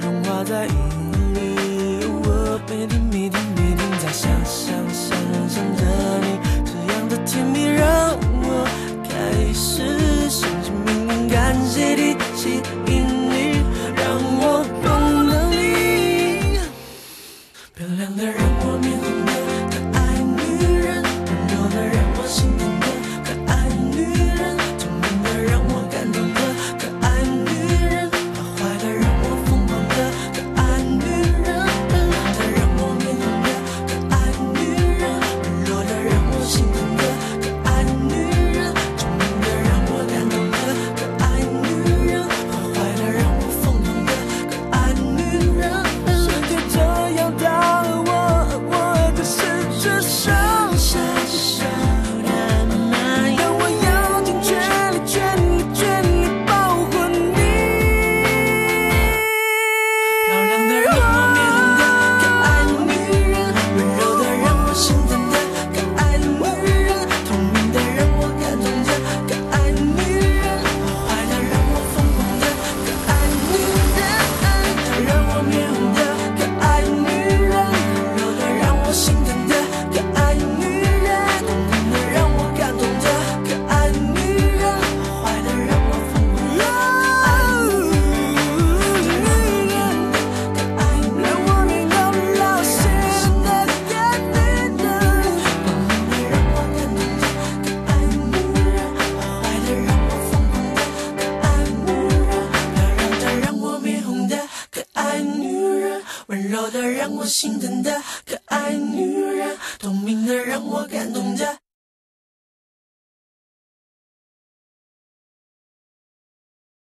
融化在雨里，我每天每天每天在想象。我心疼的可爱女人透明的让我感动的